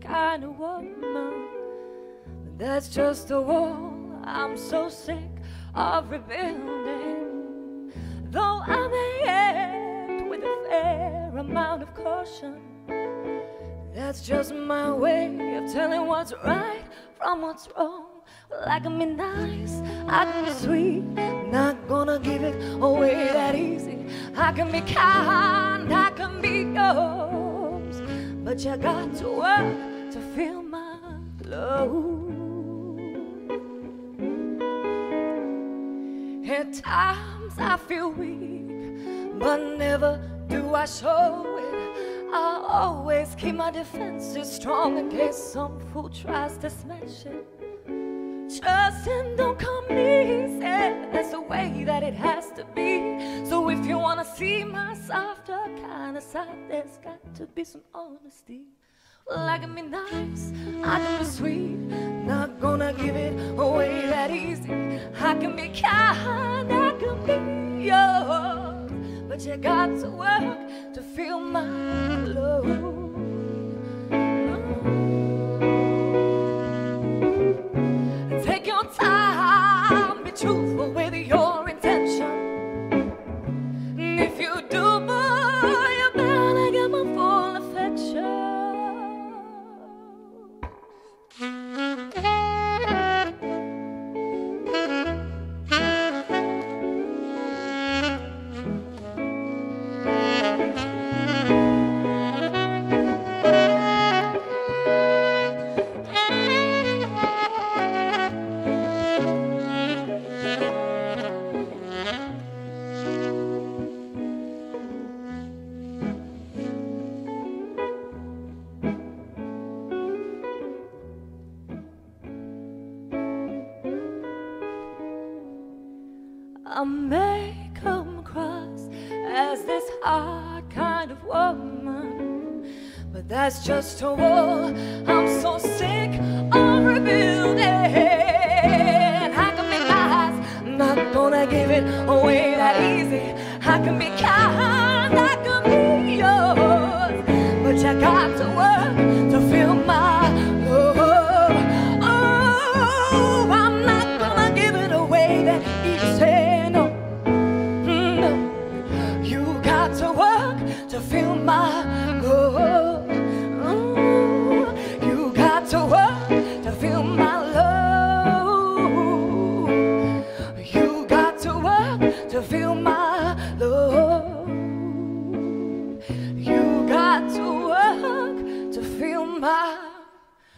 kind of woman. That's just a wall I'm so sick of rebuilding. Though I may act with a fair amount of caution, that's just my way of telling what's right from what's wrong. Well, I can be nice, I can be sweet, not gonna give it away that easy. I can be kind, I can be but you got to work to feel my love. At times I feel weak, but never do I show it. I always keep my defenses strong in case some fool tries to smash it. Trusting don't come easy. Way that it has to be. So if you wanna see my softer kind of side, there's got to be some honesty. Well, I can be nice, I can be sweet, not gonna give it away that easy. I can be kind, I can be yours, but you got to work to feel my love. I may come across as this hard kind of woman, but that's just a wall I'm so sick of rebuilding. I can be nice, not gonna give it away that easy. I can be kind,